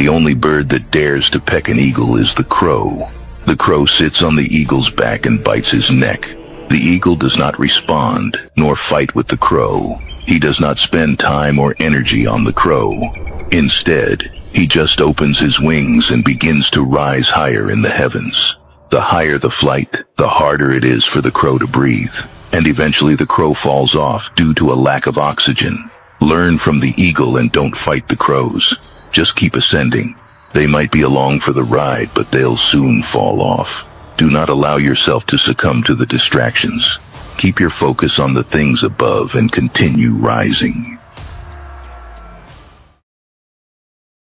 The only bird that dares to peck an eagle is the crow. The crow sits on the eagle's back and bites his neck. The eagle does not respond, nor fight with the crow. He does not spend time or energy on the crow. Instead, he just opens his wings and begins to rise higher in the heavens. The higher the flight, the harder it is for the crow to breathe, and eventually the crow falls off due to a lack of oxygen. Learn from the eagle and don't fight the crows. Just keep ascending. They might be along for the ride, but they'll soon fall off. Do not allow yourself to succumb to the distractions. Keep your focus on the things above and continue rising.